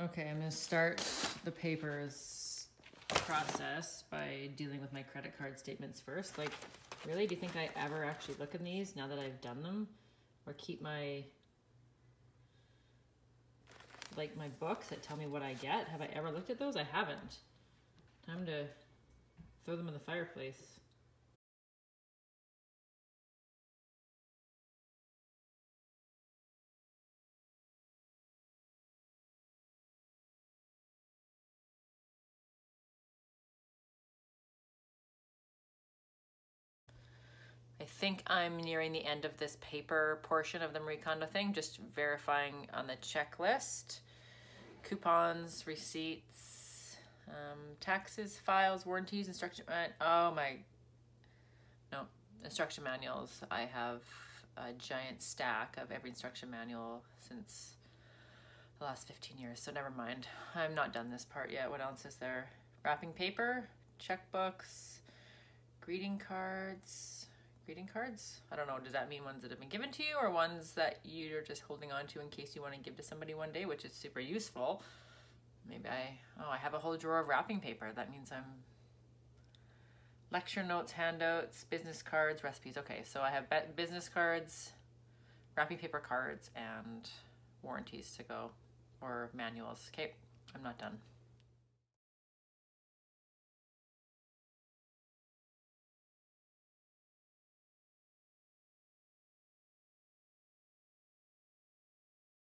Okay, I'm gonna start the papers process by dealing with my credit card statements first. Like, really, do you think I ever actually look in these now that I've done them? Or keep my, like my books that tell me what I get? Have I ever looked at those? I haven't. Time to throw them in the fireplace. I think I'm nearing the end of this paper portion of the Marie Kondo thing, just verifying on the checklist. Coupons, receipts, um, taxes, files, warranties, instruction, oh my, no, instruction manuals. I have a giant stack of every instruction manual since the last 15 years, so never mind. I'm not done this part yet. What else is there? Wrapping paper, checkbooks, greeting cards, greeting cards. I don't know, does that mean ones that have been given to you or ones that you're just holding on to in case you want to give to somebody one day, which is super useful. Maybe I, oh, I have a whole drawer of wrapping paper. That means I'm lecture notes, handouts, business cards, recipes. Okay, so I have business cards, wrapping paper cards, and warranties to go or manuals. Okay, I'm not done.